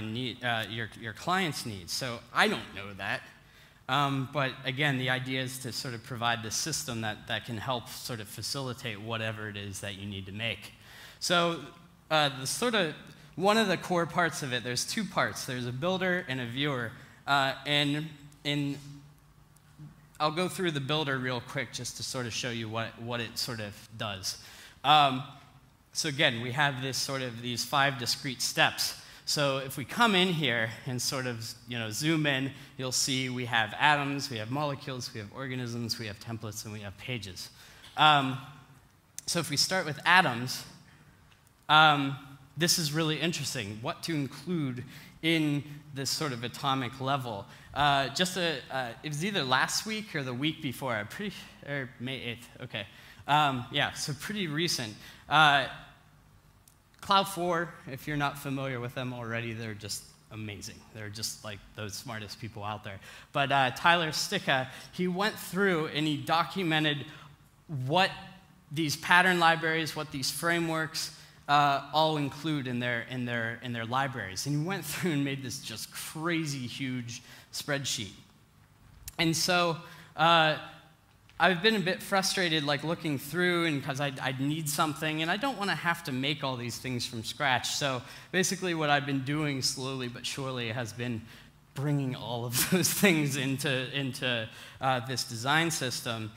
need, uh, your, your client's needs. So I don't know that. Um, but again, the idea is to sort of provide the system that, that can help sort of facilitate whatever it is that you need to make. So uh, the sort of one of the core parts of it, there's two parts. There's a builder and a viewer. Uh, and in, I'll go through the builder real quick just to sort of show you what, what it sort of does. Um, so again, we have this sort of these five discrete steps. So if we come in here and sort of you know, zoom in, you'll see we have atoms, we have molecules, we have organisms, we have templates, and we have pages. Um, so if we start with atoms, um, this is really interesting, what to include in this sort of atomic level. Uh, just a, uh, it was either last week or the week before, pretty, or May 8th, okay. Um, yeah, so pretty recent. Uh, Cloud Four, if you're not familiar with them already, they're just amazing. They're just like those smartest people out there. But uh, Tyler Sticka, he went through and he documented what these pattern libraries, what these frameworks uh, all include in their, in, their, in their libraries. And he went through and made this just crazy huge spreadsheet. And so uh, I've been a bit frustrated, like looking through, and because I, I need something, and I don't want to have to make all these things from scratch. So basically, what I've been doing slowly but surely has been bringing all of those things into into uh, this design system,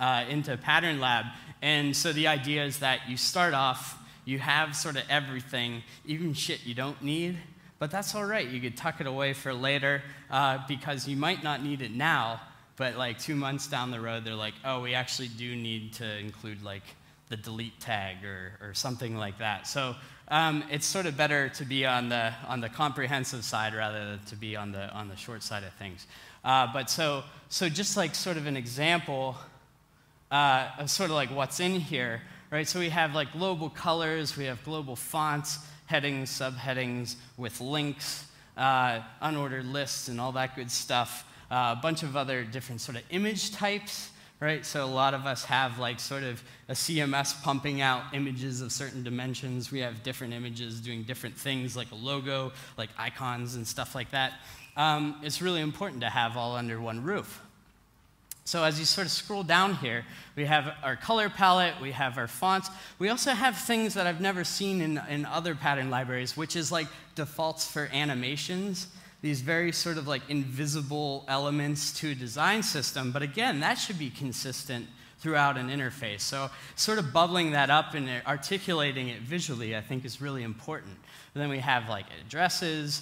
uh, into Pattern Lab. And so the idea is that you start off, you have sort of everything, even shit you don't need. But that's all right. You could tuck it away for later uh, because you might not need it now, but like two months down the road, they're like, oh, we actually do need to include like the delete tag or, or something like that. So um, it's sort of better to be on the, on the comprehensive side rather than to be on the, on the short side of things. Uh, but so, so just like sort of an example uh, of sort of like what's in here, right? So we have like global colors, we have global fonts, headings, subheadings with links, uh, unordered lists, and all that good stuff a bunch of other different sort of image types, right? So a lot of us have like sort of a CMS pumping out images of certain dimensions. We have different images doing different things like a logo, like icons and stuff like that. Um, it's really important to have all under one roof. So as you sort of scroll down here, we have our color palette, we have our fonts. We also have things that I've never seen in, in other pattern libraries, which is like defaults for animations these very sort of like invisible elements to a design system. But again, that should be consistent throughout an interface. So sort of bubbling that up and articulating it visually, I think is really important. And then we have like addresses,